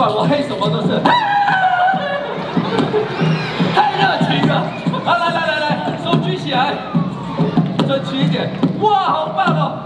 管我黑什么都是。太热情了！来，来来来来，手举起来，争取一点。哇，好棒哦！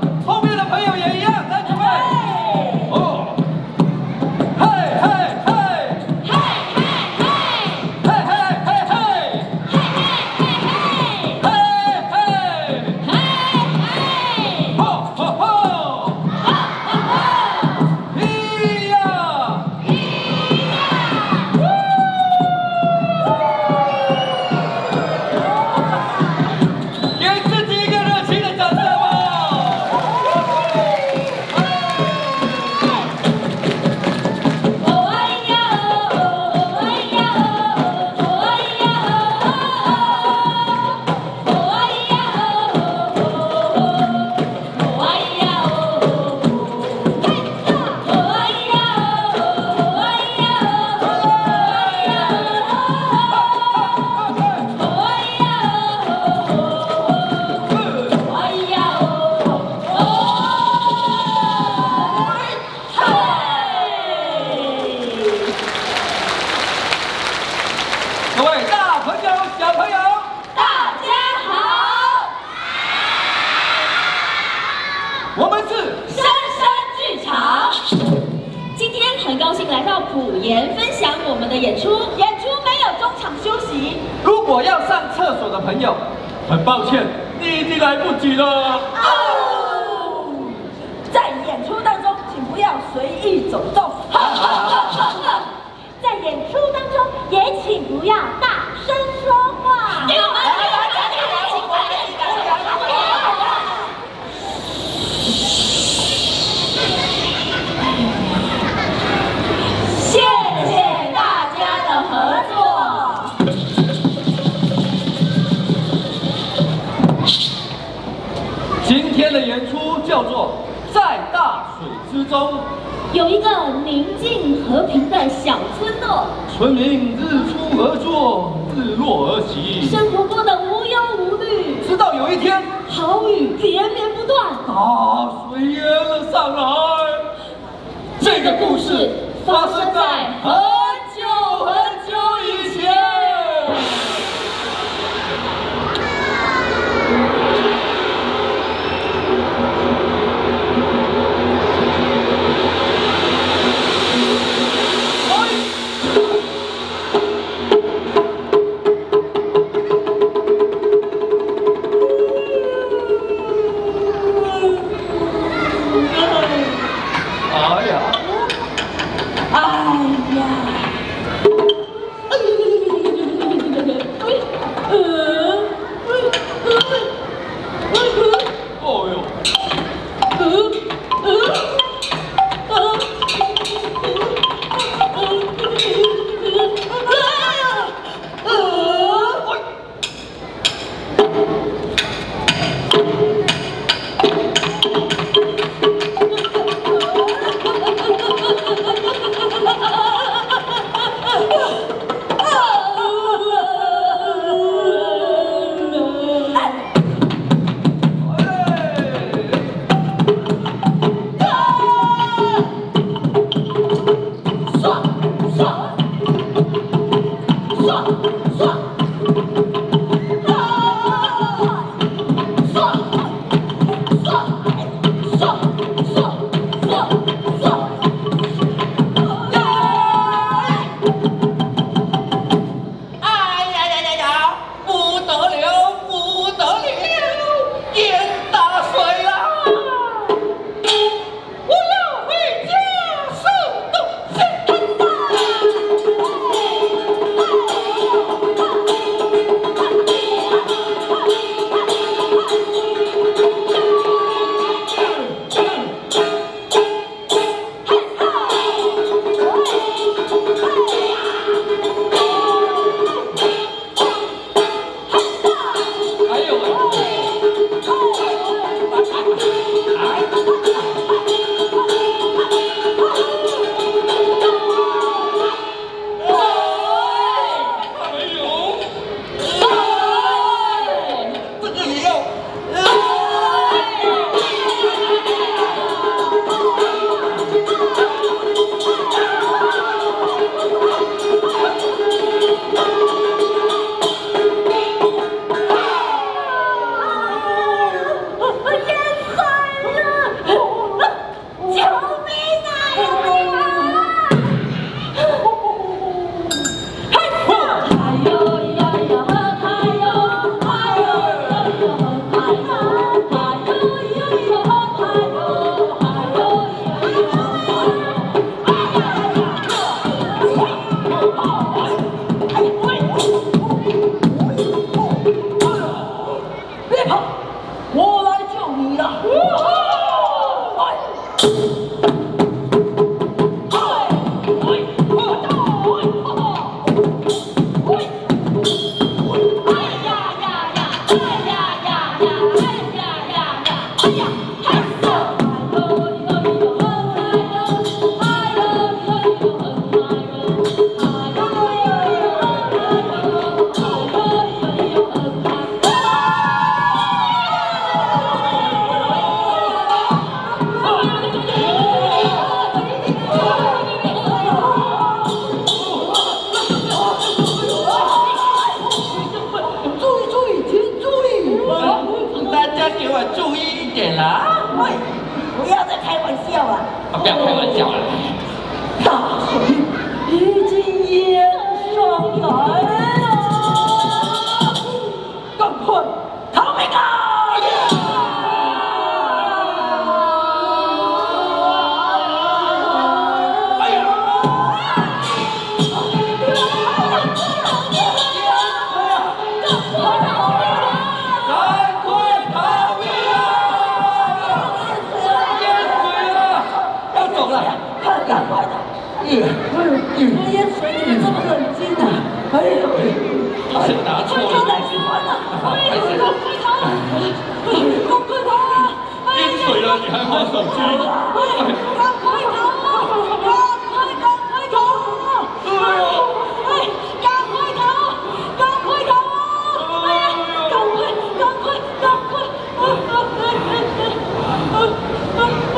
请不要大声说话。谢谢大家的合作。今天的演出叫做《在大水之中》，有一个宁静和平的小村落，村民日出而作，日落而息，生活过得无忧无虑，直到有一天，好雨连绵不断。大水淹了上来。这个故事发生在大锤已经也上来了，赶快逃命啊！你还玩手机？赶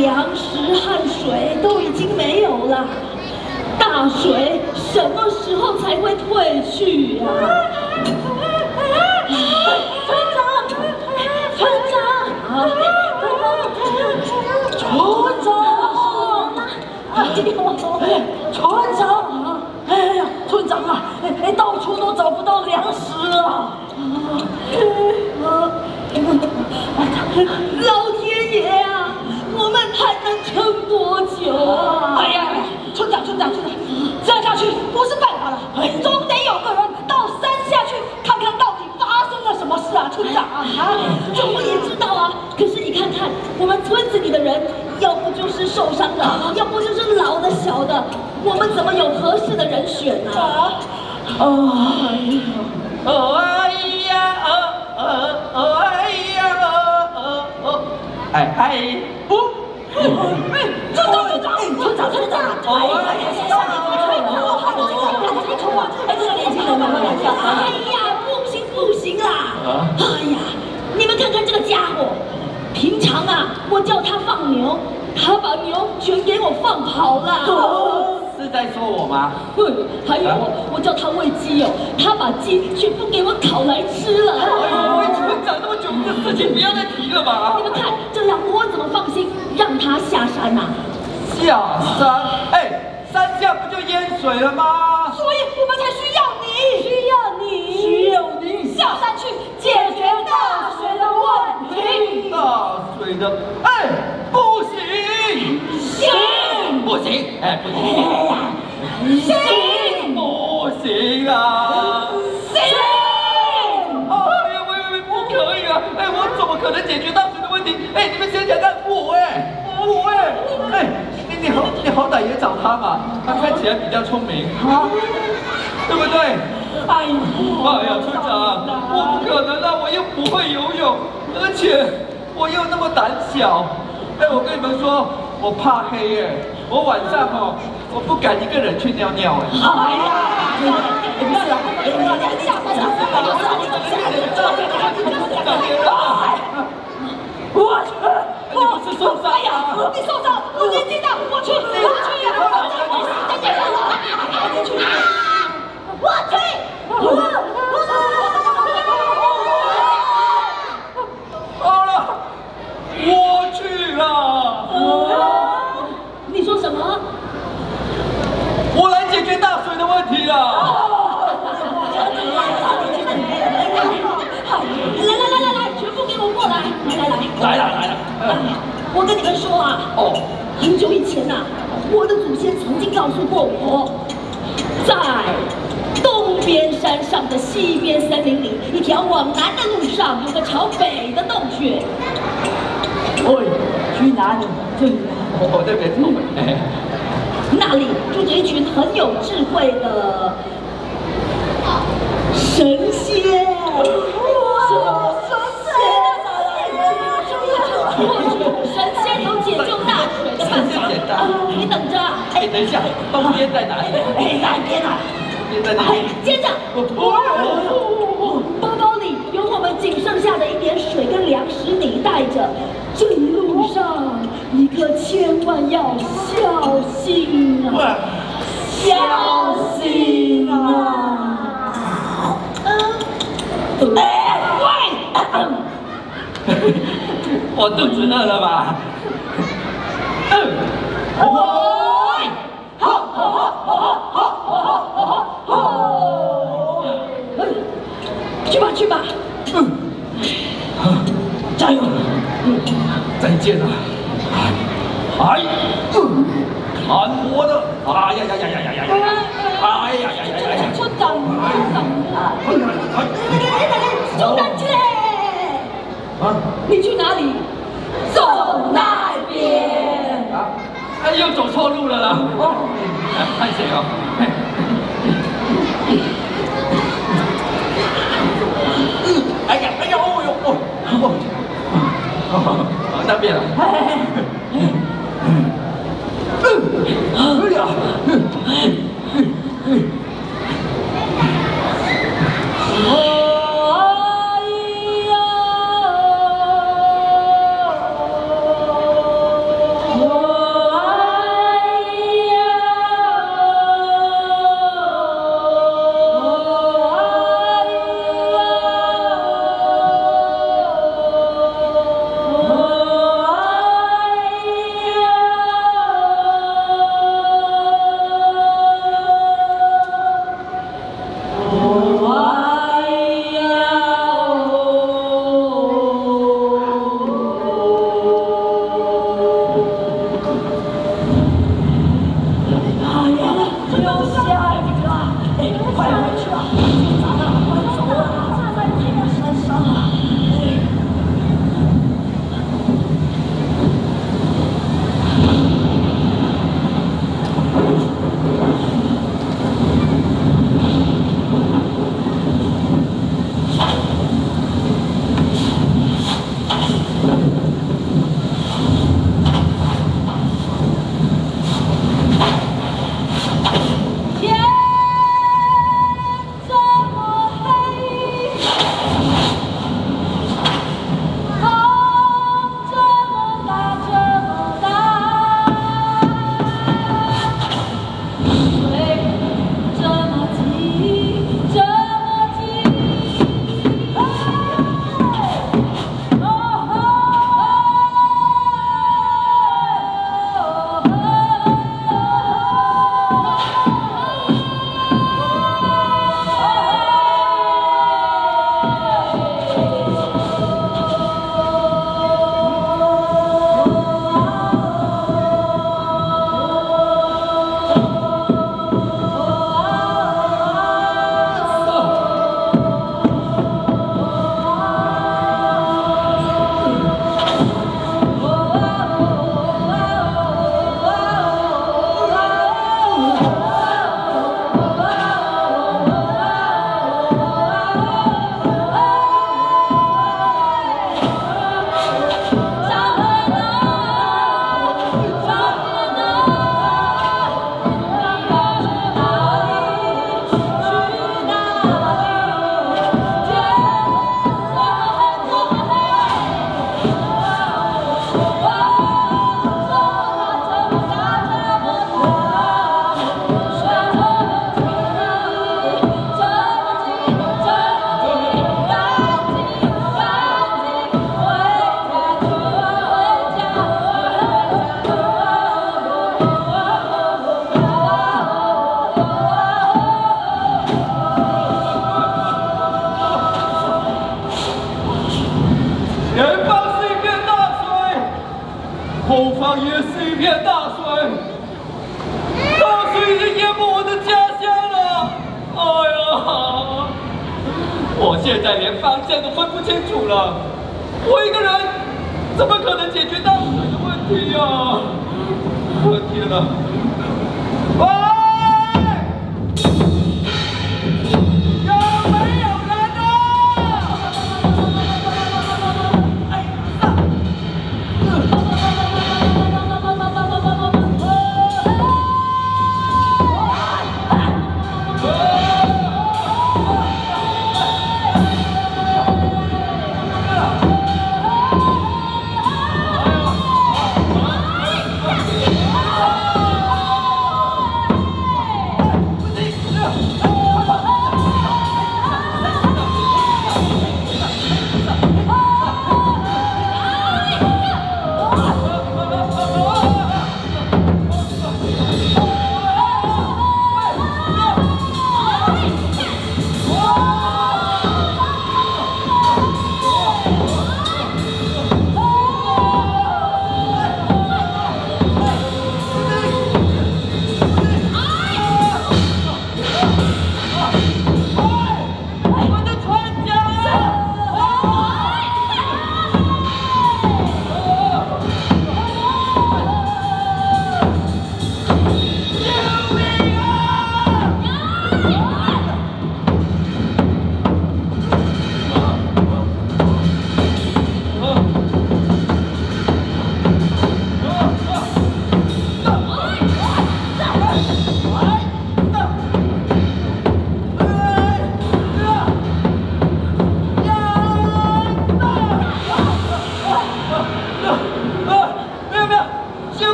粮食和水都已经没有了，大水什么时候才会退去呀、村长，村长，村长，村长，哎呀，村长啊，哎，到处都找不到粮食了。老，多久啊？哎呀，村长，村长，村长，这样下去不是办法了，总得有个人到山下去看看到底发生了什么事啊，村长啊！这我也知道啊，可是你看看我们村子里的人，要不就是受伤的，要不就是老的、小的，我们怎么有合适的人选呢？啊，哎呀。哦叫他放牛，他把牛全给我放跑了。是在说我吗？对，还有我叫他喂鸡哦，他把鸡全部给我烤来吃了。哎呦，村长那么久的事情不要再提了吧你。们看，这样我怎么放心让他下山呐、下山，哎，山下不就淹水了吗？所以我们才需要你，需要你，需要你下山去解决大水的问题。哎，不行，行，不行，哎，不行，行，不行啊！行。哎呀，喂喂喂，不可以啊！哎，我怎么可能解决大水的问题？哎，你们想想看，我哎，我哎，哎，你你好，你好歹也找他嘛，他看起来比较聪明，啊对不对？哎呀，村长，我不可能啊，我又不会游泳，而且我又那么胆小。哎，我跟你们说，我怕黑耶，我晚上哦，我不敢一个人去尿尿哎。哎呀，不是啊，你去，找别人啊！我去，你不是受伤哎呀，你受伤，我年纪大，我去，我去，我去，我去，好了，我去了，你说什么？我来解决大水的问题了。来来来来来，全部给我过来！来来来了来了，我跟你们说啊，哦，很久以前呐、我的祖先曾经告诉过我，在东边山上的西边森林往南的路上有个朝北的洞穴。喂，去哪里？这里啊。我这边走哎，那里住着一群很有智慧的神仙。神仙？神仙有解救大！你等着啊！哎，等一下，东边在哪里？哎，南边啊！东边在哪哎里？，接着，哦粮食你带着，这一路上你可千万要小心啊！小心啊！哎，喂！我肚子饿了吧？去吧，去吧。加油！再见了。哎，看我的！哎呀呀呀呀呀呀！哎呀呀呀呀呀！村长，村长啊！哎呀哎兄弟姐，啊你去哪里？走那边。啊！哎，又走错路了啦！哦，看谁哦？变了。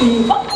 背部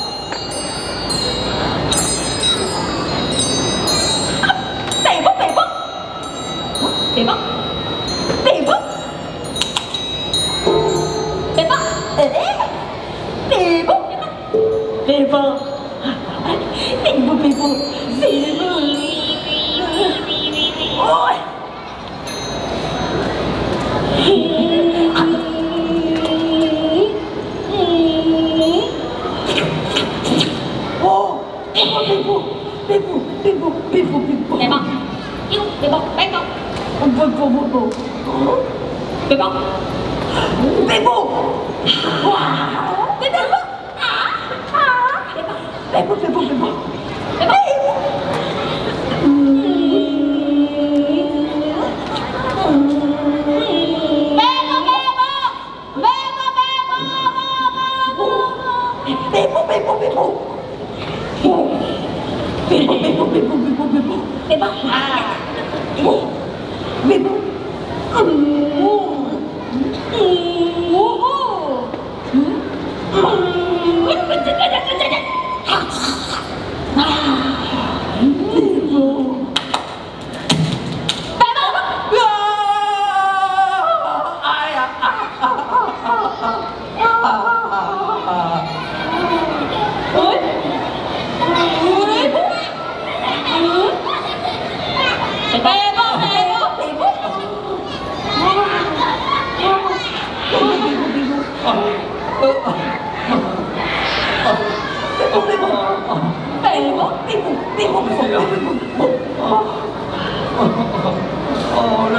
好累，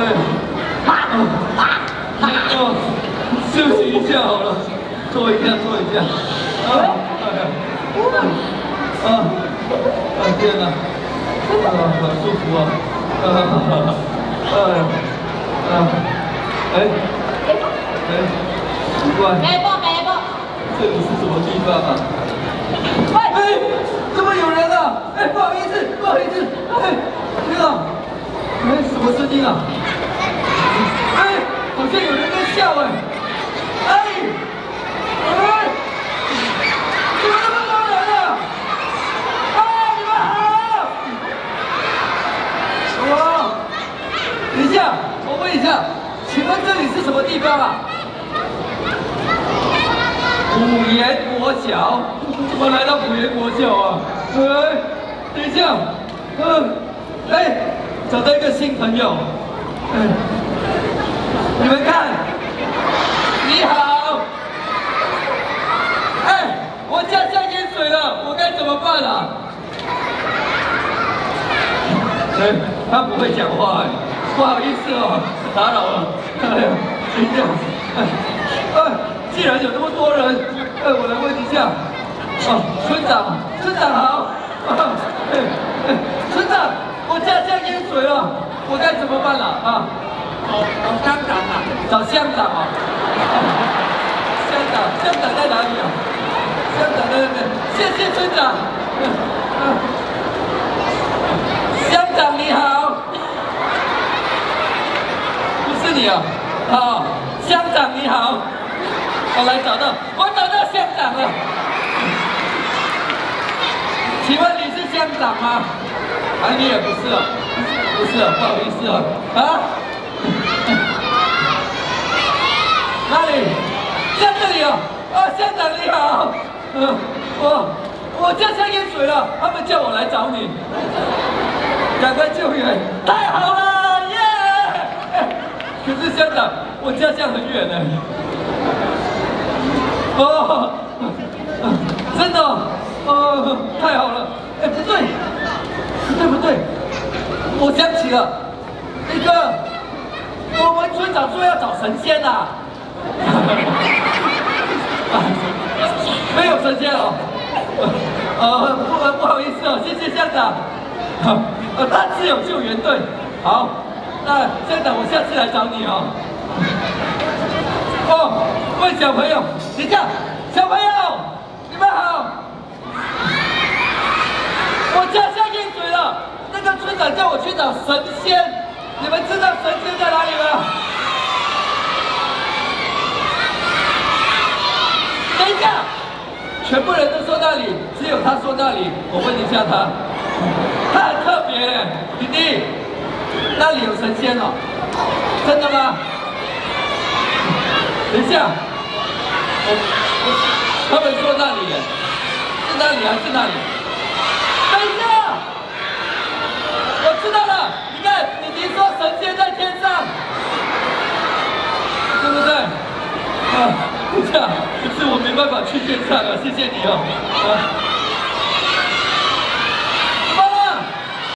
啊休息一下好了，坐一下，坐一下。啊，啊，啊，天哪，啊，好舒服啊，啊，哎，啊，哎，哎，奇怪，没报没报，这里是什么地方啊？哎，啊？哎，不好意思，不好意思，哎，天哪！哎，什么声音啊？哎，好像有人在笑哎！哎，哎，怎么那么多人啊？哎，你们好！哇，等一下，我问一下，请问这里是什么地方啊？五言国小，怎么来到五言国小啊？哎，等一下，嗯，哎。找到一个新朋友，嗯，你们看，你好，哎，我家下淹水了，我该怎么办啊？哎，他不会讲话，不好意思哦，打扰了，哎呀，等一下，哎，既然有那么多人，哎，我来问一下，哦，村长，村长好，村长。我家乡淹水了，我该怎么办了啊？找找乡长啊！找乡长啊！乡长，乡长在哪里啊？乡长在那边。谢谢村长。乡长你好。不是你啊？好，乡长你好。我来找到，我找到乡长了。请问你是乡长吗？啊，你也不是啊，不是啊，不好意思啊，啊？哪里？在这里啊！啊，乡长你好，嗯，我我家乡淹水了，他们叫我来找你，赶快救援！太好了，耶！可是乡长，我家乡很远呢。哦，真的，哦太好了，哎，不对。不对不对？我想起了，那个我们村长说要找神仙呐，没有神仙哦，呃不不好意思哦，谢谢乡长，呃他只有救援队，好，那乡长我下次来找你哦。哦，问小朋友，等一下，小朋友，你们好，我家乡。那个村叫我去找神仙，你们知道神仙在哪里吗？等一下，全部人都说那里，只有他说那里。我问一下他，他很特别，弟弟，那里有神仙哦，真的吗？等一下，我我他们说那里，是那里还是那里？等一下。知道了，你看，你听说神仙在天上，对不对？啊，这样，可是我没办法去天上了，谢谢你哦，啊。